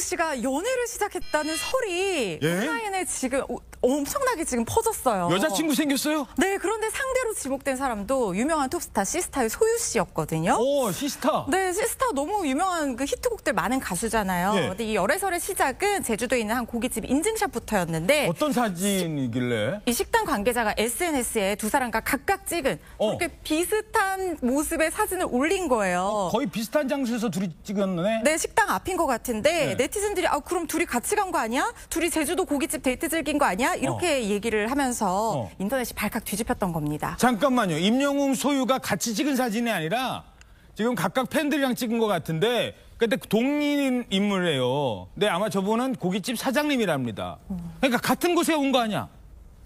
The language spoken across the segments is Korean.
씨가 연애를 시작했다는 설이 예? 온라인에 지금 오- 엄청나게 지금 퍼졌어요. 여자친구 생겼어요? 네, 그런데 상대 로 지목된 사람도 유명한 톱스타 시스타의 소유 씨였거든요. 오, 시스타. 네, 시스타 너무 유명한 그 히트곡들 많은 가수잖아요. 예. 근데 이 열애설의 시작은 제주도에 있는 한 고깃집 인증샷부터였는데 어떤 사진이길래? 이 식당 관계자가 SNS에 두 사람과 각각 찍은 어. 그렇게 비슷한 모습의 사진을 올린 거예요. 거의 비슷한 장소에서 둘이 찍었네. 네, 식당 앞인 것 같은데 네. 네티즌들이 아 그럼 둘이 같이 간 거 아니야? 둘이 제주도 고깃집 데이트 즐긴 거 아니야? 이렇게 얘기를 하면서 어. 인터넷이 발칵 뒤집혔던 겁니다. 잠깐만요. 임영웅 소유가 같이 찍은 사진이 아니라 지금 각각 팬들이랑 찍은 것 같은데 근데 동인 인물이에요. 근데 아마 저분은 고깃집 사장님이랍니다. 그러니까 같은 곳에 온 거 아니야?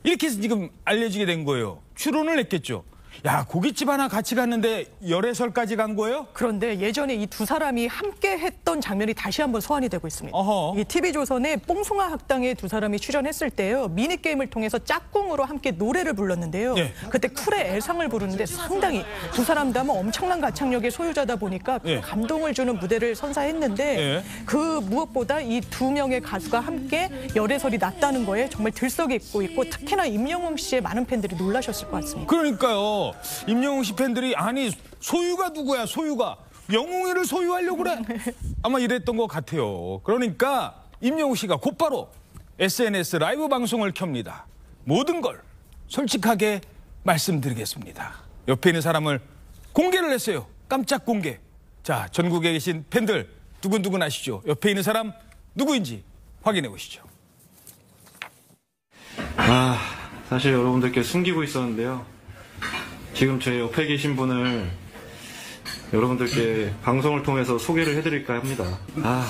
이렇게 해서 지금 알려지게 된 거예요. 추론을 했겠죠. 야 고깃집 하나 같이 갔는데 열애설까지 간 거예요? 그런데 예전에 이 두 사람이 함께 했던 장면이 다시 한번 소환이 되고 있습니다. 어허. 이 TV조선의 뽕숭아 학당에 두 사람이 출연했을 때요. 미니게임을 통해서 짝꿍으로 함께 노래를 불렀는데요. 예. 그때 쿨의 애상을 부르는데 상당히 두 사람 다 뭐 엄청난 가창력의 소유자다 보니까 그 예. 감동을 주는 무대를 선사했는데 예. 그 무엇보다 이 두 명의 가수가 함께 열애설이 났다는 거에 정말 들썩이고 있고 특히나 임영웅 씨의 많은 팬들이 놀라셨을 것 같습니다. 그러니까요. 임영웅 씨 팬들이 아니 소유가 누구야 소유가 영웅이를 소유하려고 그래 아마 이랬던 것 같아요. 그러니까 임영웅 씨가 곧바로 SNS 라이브 방송을 켭니다. 모든 걸 솔직하게 말씀드리겠습니다. 옆에 있는 사람을 공개를 했어요. 깜짝 공개. 자 전국에 계신 팬들 두근두근 하시죠. 옆에 있는 사람 누구인지 확인해 보시죠. 아, 사실 여러분들께 숨기고 있었는데요. 지금 제 옆에 계신 분을 여러분들께 방송을 통해서 소개를 해드릴까 합니다. 아,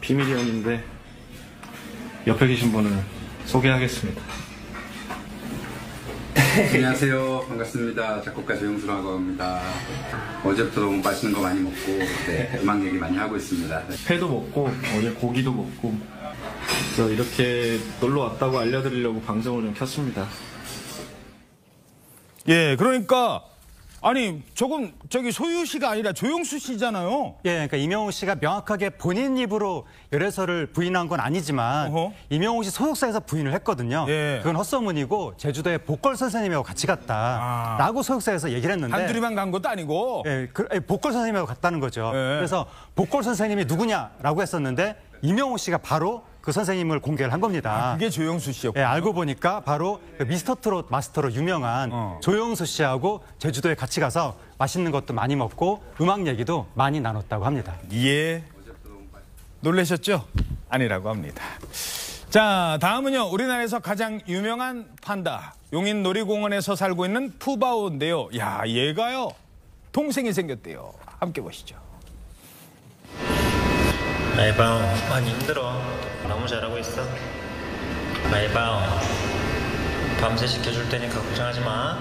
비밀이었는데 옆에 계신 분을 소개하겠습니다. 안녕하세요. 반갑습니다. 작곡가 조영수라고 합니다. 어제부터 너무 맛있는 거 많이 먹고 네, 음악 얘기 많이 하고 있습니다. 네. 회도 먹고 어제 고기도 먹고 그래서 이렇게 놀러 왔다고 알려드리려고 방송을 좀 켰습니다. 예, 그러니까 아니 저건 저기 소유 씨가 아니라 조영수 씨잖아요. 예, 그러니까 임영웅 씨가 명확하게 본인 입으로 열애설을 부인한 건 아니지만 어허. 임영웅 씨 소속사에서 부인을 했거든요. 예. 그건 헛소문이고 제주도에 복걸 선생님하고 같이 갔다라고 소속사에서 얘기를 했는데 한둘이만 간 것도 아니고. 예, 그, 예, 복걸 선생님하고 갔다는 거죠. 예. 그래서 복걸 선생님이 누구냐라고 했었는데 임영웅 씨가 바로 그 선생님을 공개를 한 겁니다. 그게 조영수 씨였고. 예, 알고 보니까 바로 그 미스터 트롯 마스터로 유명한 어. 조영수 씨하고 제주도에 같이 가서 맛있는 것도 많이 먹고 음악 얘기도 많이 나눴다고 합니다. 예. 놀라셨죠? 아니라고 합니다. 자, 다음은요. 우리나라에서 가장 유명한 판다. 용인 놀이공원에서 살고 있는 푸바오인데요. 야, 얘가요. 동생이 생겼대요. 함께 보시죠. 마이바오 많이 힘들어 너무 잘하고 있어. 마이바오 밤새 지켜줄 테니까 걱정하지 마